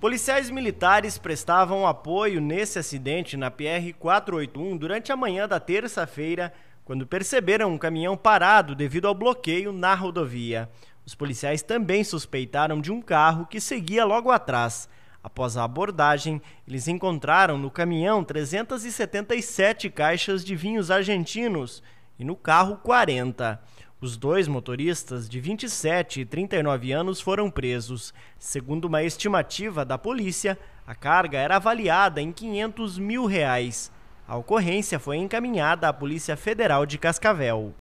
Policiais militares prestavam apoio nesse acidente na PR-481 durante a manhã da terça-feira, quando perceberam um caminhão parado devido ao bloqueio na rodovia. Os policiais também suspeitaram de um carro que seguia logo atrás. Após a abordagem, eles encontraram no caminhão 377 caixas de vinhos argentinos e no carro 40. Os dois motoristas, de 27 e 39 anos, foram presos. Segundo uma estimativa da polícia, a carga era avaliada em 500 mil reais. A ocorrência foi encaminhada à Polícia Federal de Cascavel.